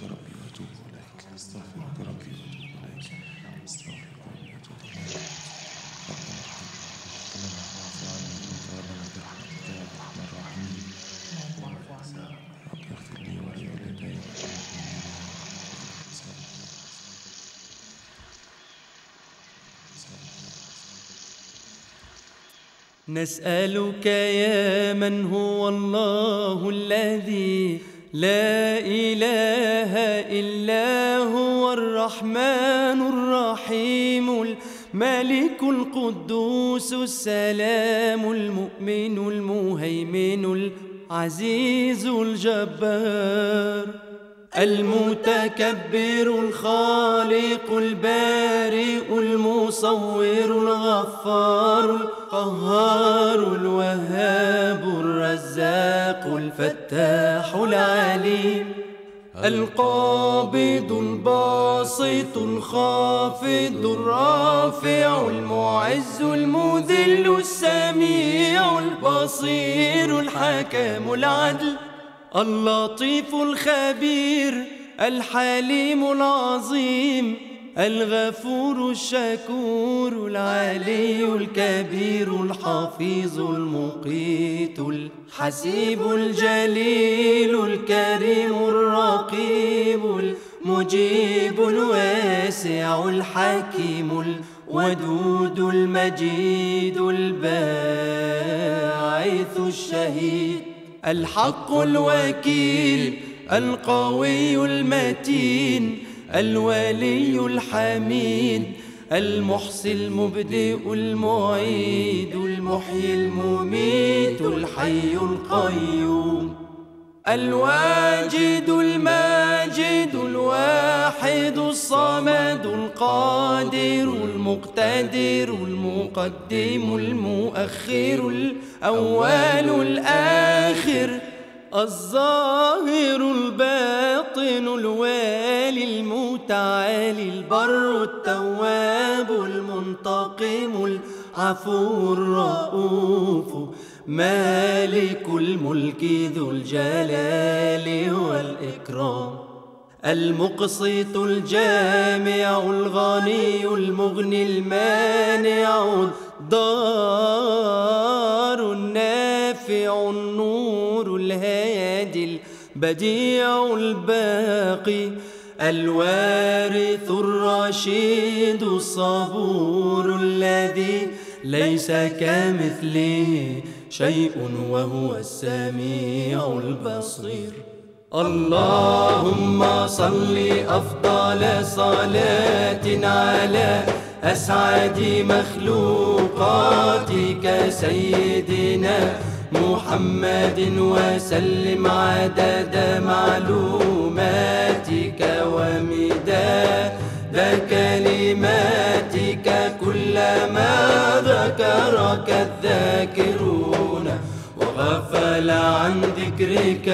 استغفرك ربي وأتوب إليك. أستغفرك ربي وأتوب إليك. أستغفرك ربي وأتوب إليك ربنا ارحمنا ربنا اعف عنا إنك ربنا برحمتك يا أرحم الراحمين اغفر لي ولوالدي نسألك يا من هو الله الذي لا إله إلا هو الرحمن الرحيم الملك القدوس السلام المؤمن المهيمن العزيز الجبار المتكبر الخالق البارئ المصور الغفار القهار الوهاب الرزاق الفتاح العليم. القابض الباسط الخافض الرافع المعز المذل السميع البصير الحكم العدل اللطيف الخبير الحليم العظيم الغفور الشكور العلي الكبير الحفيظ المقيت الحسيب الجليل الكريم الرقيب المجيب الواسع الحكيم الودود المجيد الباعث الشهيد الحق الوكيل القوي المتين الولي الحميد المحصي المبدئ المعيد المحيي المميت الحي القيوم الواجد الماجد الواحد الصمد القادر المقتدر المقدم المؤخر الأول الآخر. الظاهر الباطن الوالي المتعالي البر التواب المنتقم العفو الرؤوف مالك الملك ذو الجلال والإكرام المقسط الجامع الغني المغني المانع الضار النافع البديع الباقي الوارث الرشيد الصبور الذي ليس كمثله شيء وهو السميع البصير. اللهم صل أفضل صلاة على أسعد مخلوقاتك سيدنا محمد وسلم عدد معلوماتك ومداد كلماتك كلما ذكرك الذاكرون وغفل عن ذكرك